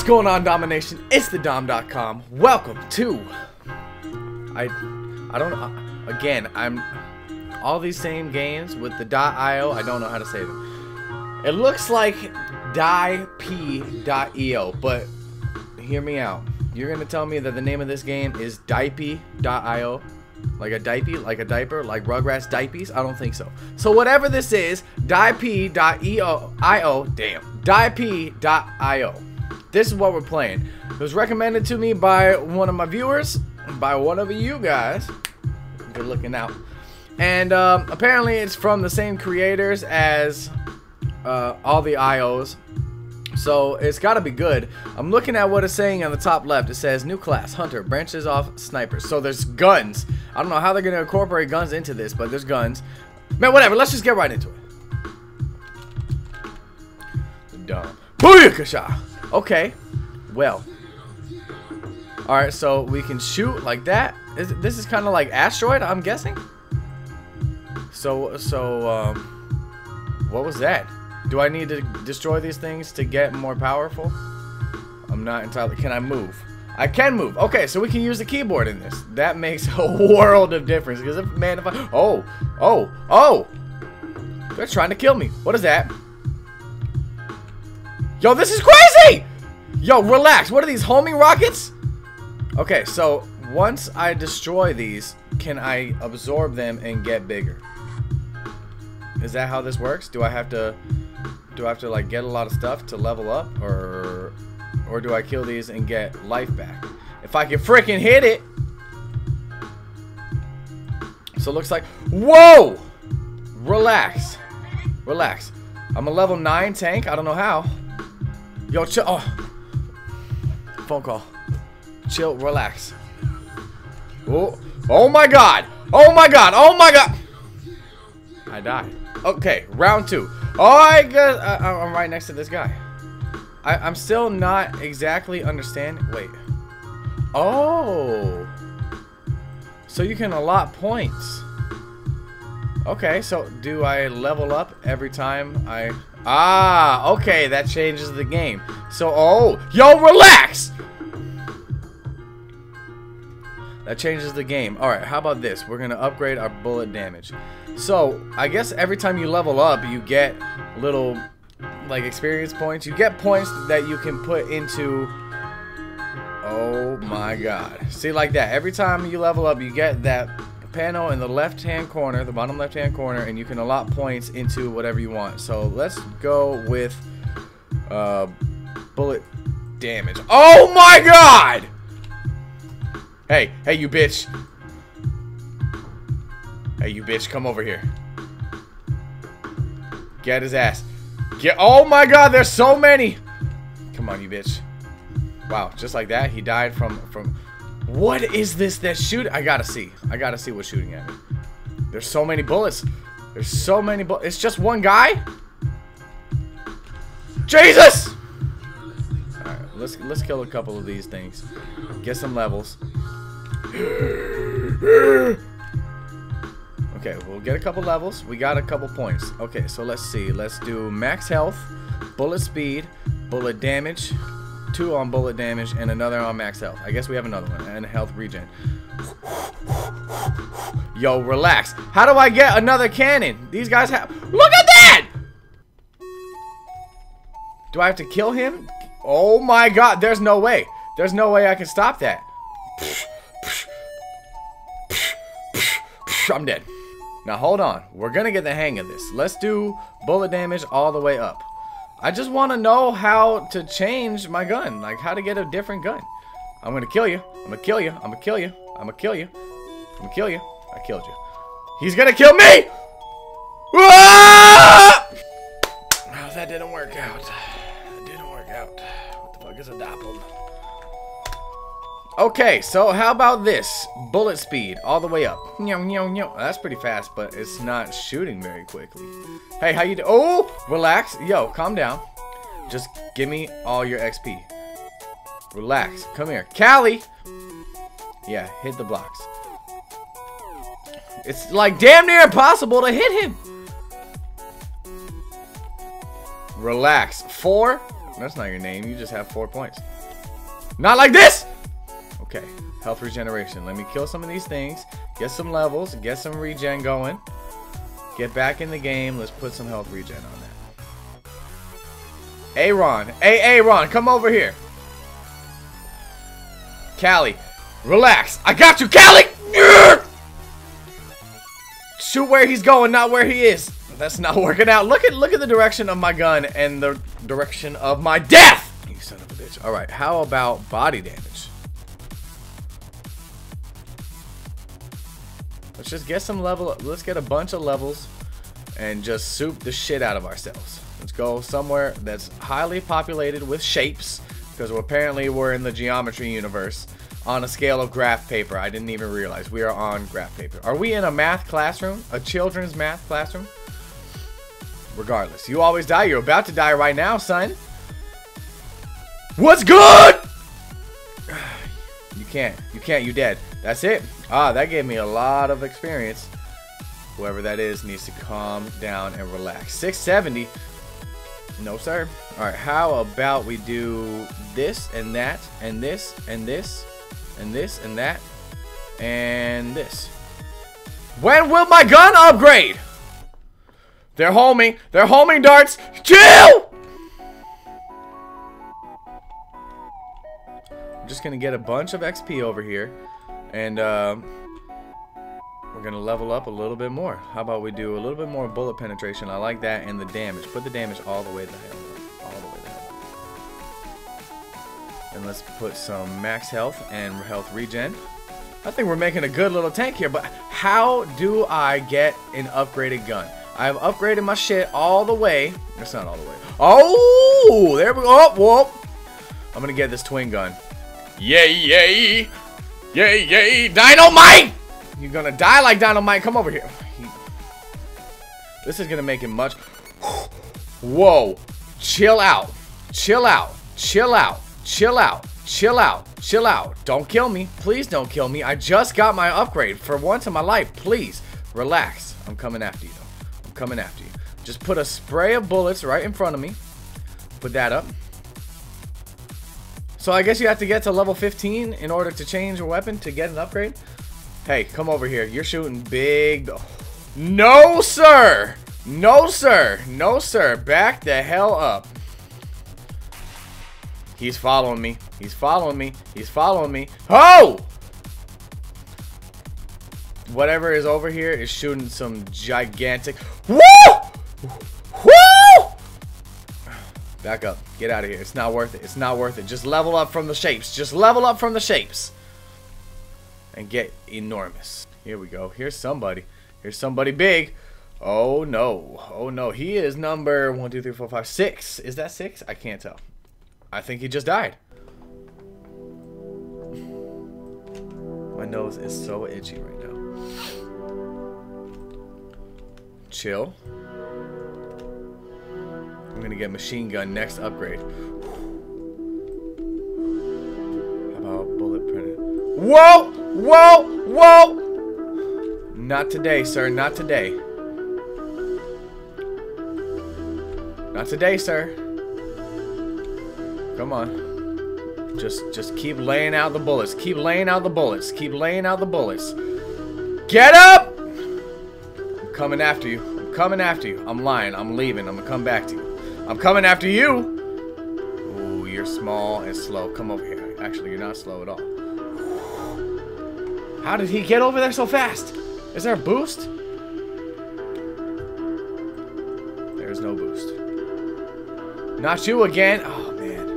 What's going on, Domination? It's the Dom.com. Welcome to. I. I don't know. Again, I'm. All these same games with the .io. I don't know how to say them. It looks like die.p.io, but hear me out. You're gonna tell me that the name of this game is dipe.io, like a diaper, like a diaper, like Rugrats diapers? I don't think so. So whatever this is, dipe.io, io, damn, dipe.io. This is what we're playing. It was recommended to me by one of my viewers, by one of you guys. Good looking out. And um, apparently it's from the same creators as uh, all the IOs. So it's got to be good. I'm looking at what it's saying on the top left. It says new class, hunter, branches off snipers. So there's guns. I don't know how they're going to incorporate guns into this, but there's guns. Man, whatever. Let's just get right into it. Dumb. Booyakasha! Okay. Well. Alright, so we can shoot like that. Is, this is kind of like Asteroid, I'm guessing? So, so, um, what was that? Do I need to destroy these things to get more powerful? I'm not entirely, can I move? I can move. Okay, so we can use the keyboard in this. That makes a world of difference. Because if, man, if I, oh, oh, oh, they're trying to kill me. What is that? Yo, this is crazy! Yo, relax. What are these, homing rockets? Okay, so once I destroy these, can I absorb them and get bigger? Is that how this works? Do I have to do I have to like get a lot of stuff to level up or or do I kill these and get life back? If I can freaking hit it. So it looks like whoa! Relax. Relax. I'm a level 9 tank. I don't know how. Yo, chill. Oh. Phone call. Chill, relax. Oh, oh my god. Oh my god. Oh my god. I died. Okay, round two. Oh, I guess I, am right next to this guy. I, I'm still not exactly understanding. Wait. Oh. So you can allot points. Okay, so do I level up every time I... Ah, okay, that changes the game. So, oh, yo, relax! That changes the game. Alright, how about this? We're going to upgrade our bullet damage. So, I guess every time you level up, you get little, like, experience points. You get points that you can put into... Oh my god. See, like that. Every time you level up, you get that panel in the left-hand corner, the bottom left-hand corner, and you can allot points into whatever you want. So, let's go with uh, bullet damage. Oh my god! Hey, hey, you bitch. Hey, you bitch, come over here. Get his ass. Get. Oh my god, there's so many. Come on, you bitch. Wow, just like that, he died from from. What is this that shoot? I gotta see. I gotta see what's shooting at me. There's so many bullets. There's so many bullets. It's just one guy. Jesus! All right, let's let's kill a couple of these things. Get some levels. Okay, we'll get a couple levels. We got a couple points. Okay, so let's see. Let's do max health, bullet speed, bullet damage, two on bullet damage, and another on max health. I guess we have another one, and health regen. Yo, relax. How do I get another cannon? These guys have... Look at that! Do I have to kill him? Oh my god, there's no way. There's no way I can stop that. I'm dead. Now hold on. We're to get the hang of this. Let's do bullet damage all the way up. I just want to know how to change my gun. Like how to get a different gun. I'm going to kill you. I'm to kill you. I'm to kill you. I'm to kill you. I'm to kill you. I killed you. He's going to kill me! Ah! Oh, that didn't work out. That didn't work out. What the fuck is a doppel? Okay, so how about this? Bullet speed, all the way up. That's pretty fast, but it's not shooting very quickly. Hey, how you do? Oh, relax. Yo, calm down. Just give me all your XP. Relax. Come here. Callie! Yeah, hit the blocks. It's like damn near impossible to hit him. Relax. Four. That's not your name. You just have four points. Not like this! Okay, health regeneration. Let me kill some of these things. Get some levels. Get some regen going. Get back in the game. Let's put some health regen on that. Aaron. Hey, Aaron, come over here. Callie, relax. I got you, Callie! Shoot where he's going, not where he is. That's not working out. Look at look at the direction of my gun and the direction of my death. You son of a bitch. All right, how about body damage? Let's just get some level. Let's get a bunch of levels and just soup the shit out of ourselves. Let's go somewhere that's highly populated with shapes because apparently we're in the geometry universe on a scale of graph paper. I didn't even realize we are on graph paper. Are we in a math classroom? A children's math classroom? Regardless, you always die. You're about to die right now, son. What's good? You can't. You can't. You dead. That's it. Ah, that gave me a lot of experience. Whoever that is needs to calm down and relax. 670. No, sir. All right, how about we do this and that and this and this and this and that and this. When will my gun upgrade? They're homing. They're homing darts. Chill! I'm just going to get a bunch of XP over here. And uh, we're going to level up a little bit more. How about we do a little bit more bullet penetration? I like that. And the damage. Put the damage all the way to the hell. All the way to. And let's put some max health and health regen. I think we're making a good little tank here, but how do I get an upgraded gun? I've upgraded my shit all the way. That's not all the way. Oh, there we go. Oh, whoop. I'm gonna get this twin gun. Yay, yay. Yay, yay. Dynamite! You're gonna die like dynamite. Come over here. This is gonna make him much. Whoa. Chill out. Chill out. Chill out. Chill out. Chill out. Chill out. Don't kill me. Please don't kill me. I just got my upgrade. For once in my life, please. Relax. I'm coming after you. I'm coming after you. Just put a spray of bullets right in front of me. Put that up. So I guess you have to get to level 15 in order to change your weapon to get an upgrade. Hey, come over here. You're shooting big... No, sir! No, sir! No, sir! Back the hell up. He's following me. He's following me. He's following me. Oh! Whatever is over here is shooting some gigantic... Woo! Back up. Get out of here. It's not worth it. It's not worth it. Just level up from the shapes. Just level up from the shapes. And get enormous. Here we go. Here's somebody. Here's somebody big. Oh, no. Oh, no. He is number one, two, three, four, five, six. Is that six? I can't tell. I think he just died. My nose is so itchy right now. Chill. I'm gonna get machine gun next upgrade. How about bullet printed? Whoa! Whoa! Whoa! Not today, sir. Not today. Not today, sir. Come on. Just just keep laying out the bullets. Keep laying out the bullets. Keep laying out the bullets. Get up! I'm coming after you. I'm coming after you. I'm lying. I'm leaving. I'm gonna come back to you. I'm coming after you! Ooh, you're small and slow. Come over here. Actually, you're not slow at all. How did he get over there so fast? Is there a boost? There's no boost. Not you again. Oh, man.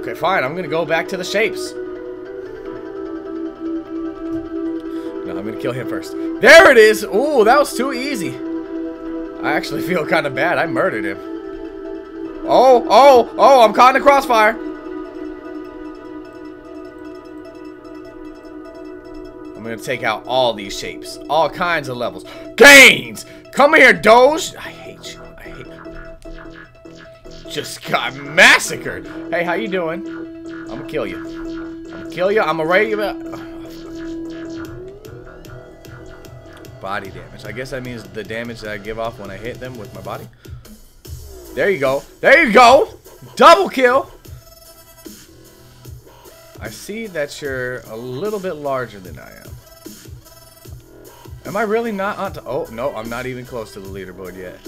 Okay, fine. I'm going to go back to the shapes. No, I'm going to kill him first. There it is! Ooh, that was too easy. I actually feel kind of bad. I murdered him. Oh, oh, oh, I'm caught in a crossfire. I'm going to take out all these shapes. All kinds of levels. Gains! Come here, Doge! I hate you. I hate you. Just got massacred. Hey, how you doing? I'm going to kill you. I'm going to kill you. I'm going to raid you. Body damage. I guess that means the damage that I give off when I hit them with my body. There you go. There you go. Double kill. I see that you're a little bit larger than I am. Am I really not on to... Oh, no, I'm not even close to the leaderboard yet.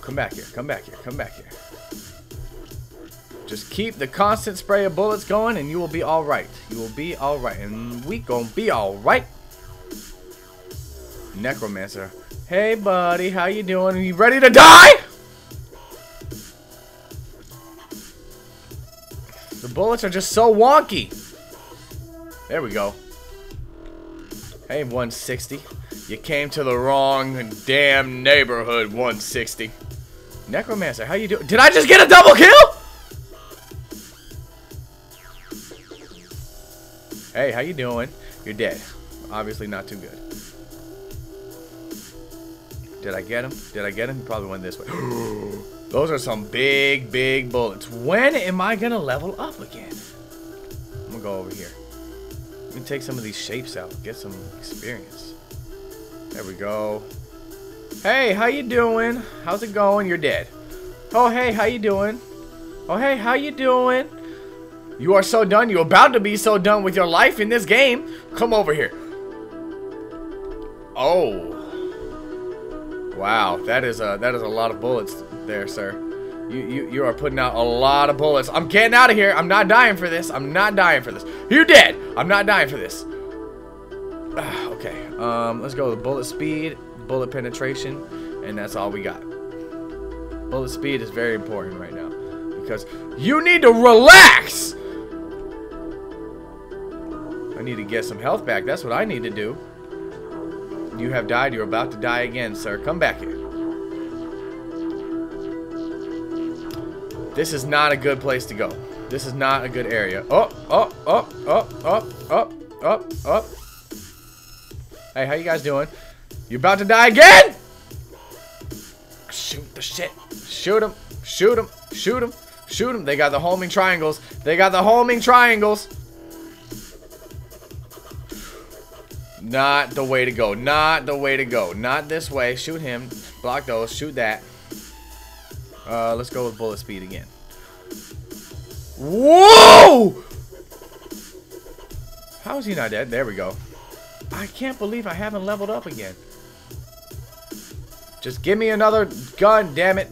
Come back here. Come back here. Come back here. Just keep the constant spray of bullets going and you will be alright. You will be alright. And we gonna be alright. Necromancer. Hey, buddy. How you doing? Are you ready to die? The bullets are just so wonky. There we go. Hey, 160. You came to the wrong damn neighborhood, 160. Necromancer, how you doing? Did I just get a double kill? Hey, how you doing? You're dead. Obviously not too good. Did I get him? Did I get him? He probably went this way. Those are some big, big bullets. When am I gonna level up again? I'm gonna go over here. Let me take some of these shapes out. Get some experience. There we go. Hey, how you doing? How's it going? You're dead. Oh, hey, how you doing? Oh, hey, how you doing? You are so done. You're about to be so done with your life in this game. Come over here. Oh. Wow, that is a that is a lot of bullets there, sir. You you you are putting out a lot of bullets. I'm getting out of here. I'm not dying for this. I'm not dying for this. You're dead. I'm not dying for this. okay. Um, let's go with bullet speed, bullet penetration, and that's all we got. Bullet speed is very important right now because you need to relax. I need to get some health back. That's what I need to do. You have died. You're about to die again, sir. Come back here. This is not a good place to go. This is not a good area. Oh, oh, oh, oh, oh, oh, oh, oh. Hey, how you guys doing? You're about to die again? Shoot the shit. Shoot him. Shoot him. Shoot him. Shoot him. They got the homing triangles. They got the homing triangles. Not the way to go. Not the way to go. Not this way. Shoot him. Block those. Shoot that. Uh, let's go with bullet speed again. Whoa! How is he not dead? There we go. I can't believe I haven't leveled up again. Just give me another gun, damn it.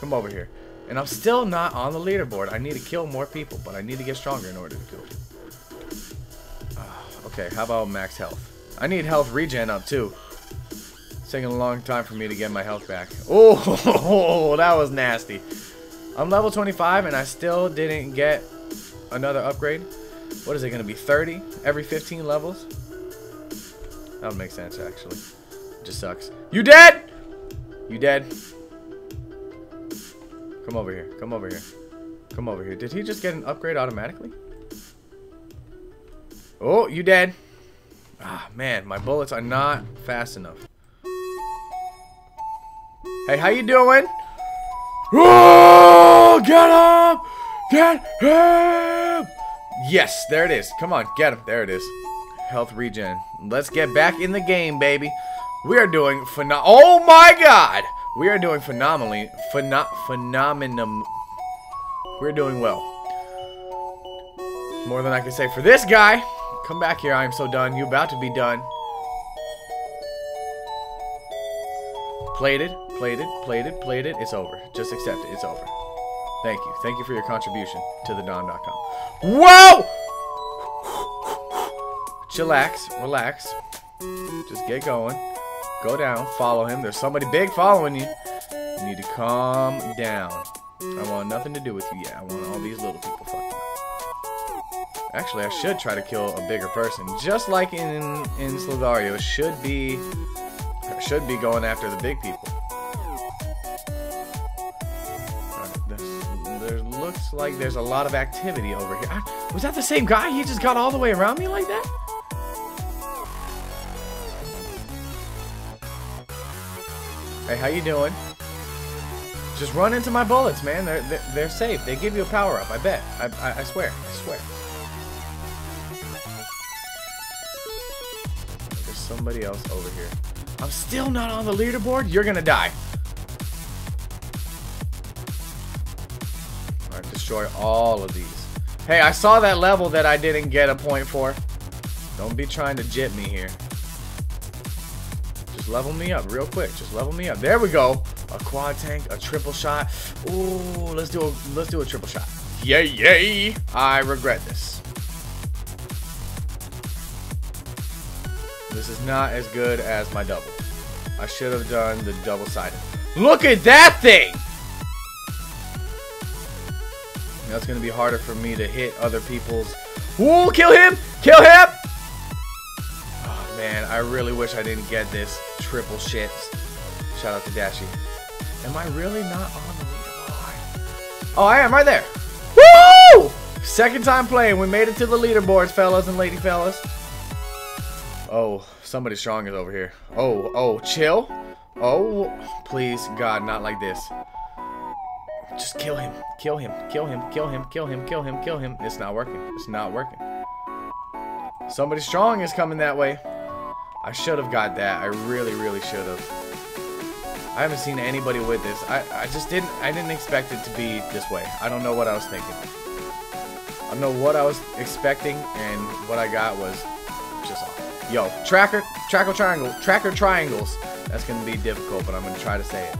Come over here. And I'm still not on the leaderboard. I need to kill more people, but I need to get stronger in order to kill people. Okay, how about max health? I need health regen up too. It's taking a long time for me to get my health back. Oh, that was nasty. I'm level 25 and I still didn't get another upgrade. What is it going to be, 30 every 15 levels? That would make sense, actually. It just sucks. You dead? You dead? Come over here. Come over here. Come over here. Did he just get an upgrade automatically? Oh, you dead. Ah, man, my bullets are not fast enough. Hey, how you doing? Oh, get him! Get him! Yes, there it is. Come on, get him. There it is. Health regen. Let's get back in the game, baby. We are doing phenom- Oh my god! We are doing phenomenally. Phenom- phenomenum. We're doing well. More than I can say for this guy. Come back here, I am so done. You're about to be done. Played it, played it, played it, played it. It's over. Just accept it. It's over. Thank you. Thank you for your contribution to the Dom.com. Whoa! Chillax, relax. Just get going. Go down, follow him. There's somebody big following you. You need to calm down. I want nothing to do with you yet. I want all these little people. Actually, I should try to kill a bigger person. Just like in in Slither.io, should be should be going after the big people. Uh, there looks like there's a lot of activity over here. I, was that the same guy? He just got all the way around me like that? Hey, how you doing? Just run into my bullets, man. They're, they're, they're safe. They give you a power up, I bet. I, I, I swear. I swear. somebody else over here. I'm still not on the leaderboard. You're gonna die. Alright, destroy all of these. Hey, I saw that level that I didn't get a point for. Don't be trying to jit me here. Just level me up real quick. Just level me up. There we go. A quad tank, a triple shot. Ooh, let's do a let's do a triple shot. Yay, yay! I regret this. This is not as good as my double. I should have done the double-sided. Look at that thing! That's gonna be harder for me to hit other people's. Ooh, kill him! Kill him! Oh man, I really wish I didn't get this triple shit. Shout out to Dashi. Am I really not on the leaderboard? Oh, I am right there. Woo! Second time playing. We made it to the leaderboards, fellas and lady fellas. Oh, somebody strong is over here. Oh, oh, chill. Oh, please, God, not like this. Just kill him. Kill him. Kill him. Kill him. Kill him. Kill him. Kill him. It's not working. It's not working. Somebody strong is coming that way. I should have got that. I really, really should have. I haven't seen anybody with this. I, I just didn't I didn't expect it to be this way. I don't know what I was thinking. I don't know what I was expecting and what I got was. Yo, tracker tracker triangle tracker triangles. That's gonna be difficult, but I'm gonna try to say it.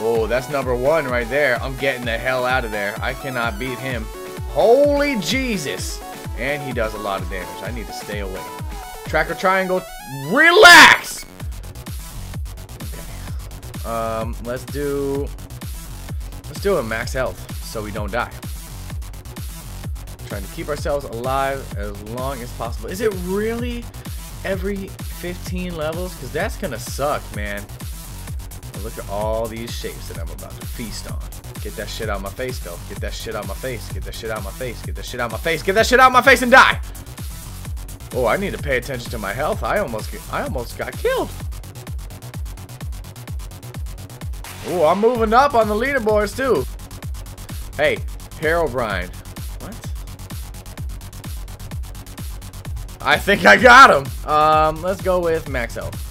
Oh, that's number one right there. I'm getting the hell out of there. I cannot beat him. Holy Jesus! And he does a lot of damage. I need to stay away. Tracker triangle. Relax! Okay. Um, let's do... Let's do a max health so we don't die. Trying to keep ourselves alive as long as possible. Is it really every 15 levels? Because that's going to suck, man. Look at all these shapes that I'm about to feast on. Get that shit out of my face, though. Get that shit out of my face. Get that shit out of my face. Get that shit out of my face. Get that shit out my face and die! Oh, I need to pay attention to my health. I almost, I almost got killed. Oh, I'm moving up on the leaderboards, too. Hey, Harold What? I think I got him. Um, let's go with max health.